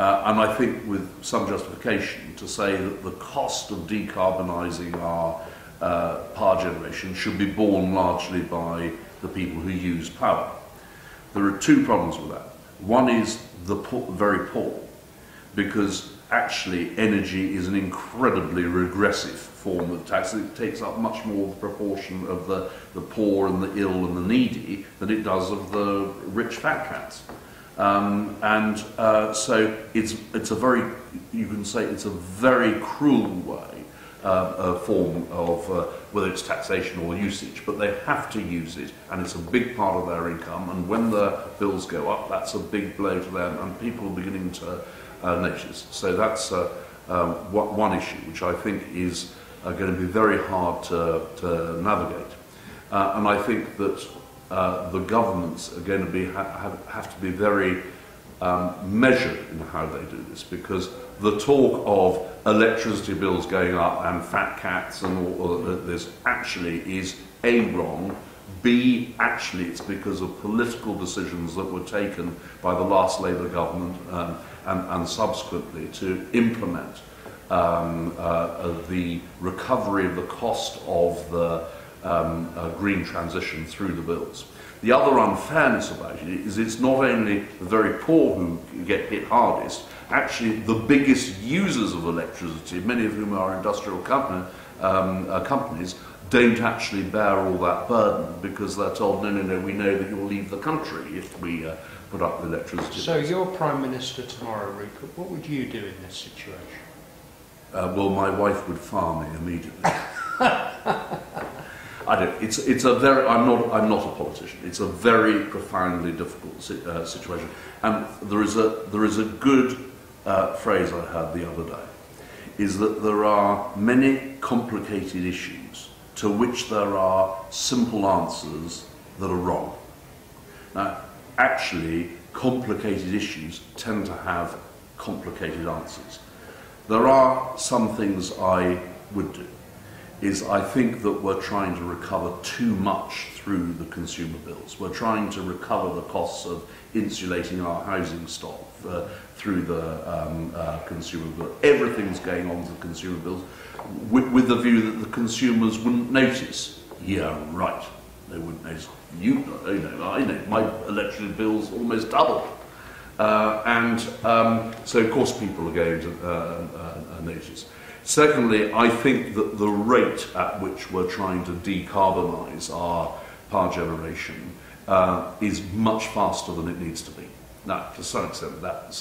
Uh, and I think with some justification to say that the cost of decarbonising our uh, power generation should be borne largely by the people who use power. There are two problems with that. One is the poor, very poor, because actually energy is an incredibly regressive form of tax. It takes up much more of the proportion of the, the poor and the ill and the needy than it does of the rich fat cats. Um, and uh, so it's, it's a very, you can say it's a very cruel way, uh, form of, uh, whether it's taxation or usage, but they have to use it, and it's a big part of their income, and when the bills go up, that's a big blow to them, and people are beginning to uh, notice. So that's uh, uh, one issue, which I think is going to be very hard to, to navigate. And I think that uh, the governments are going to be ha have, to be very um, measured in how they do this because the talk of electricity bills going up and fat cats and all, all this actually is A, wrong, B, actually it's because of political decisions that were taken by the last Labour government um, and, and subsequently to implement um, uh, the recovery of the cost of the um, uh, green transition through the bills. The other unfairness about it is it's not only the very poor who get hit hardest, actually the biggest users of electricity, many of whom are industrial company, um, uh, companies, don't actually bear all that burden because they're told, no, no, no, we know that you'll leave the country if we uh, put up the electricity. So you're Prime Minister tomorrow, Rupert. What would you do in this situation? Uh, well, my wife would fire me immediately. I don't. It's it's a very. I'm not. I'm not a politician. It's a very profoundly difficult si uh, situation, and there is a there is a good uh, phrase I heard the other day, is that there are many complicated issues to which there are simple answers that are wrong. Now, actually, complicated issues tend to have complicated answers. There are some things I would do is I think that we're trying to recover too much through the consumer bills. We're trying to recover the costs of insulating our housing stock uh, through the um, uh, consumer bill. Everything's going on with the consumer bills with, with the view that the consumers wouldn't notice. Yeah, right. They wouldn't notice. You, you know, I know, my electricity bill's almost doubled. Uh, and um, so, of course, people are going to uh, uh, uh notice. Secondly, I think that the rate at which we're trying to decarbonise our power generation uh, is much faster than it needs to be. Now, to some extent, that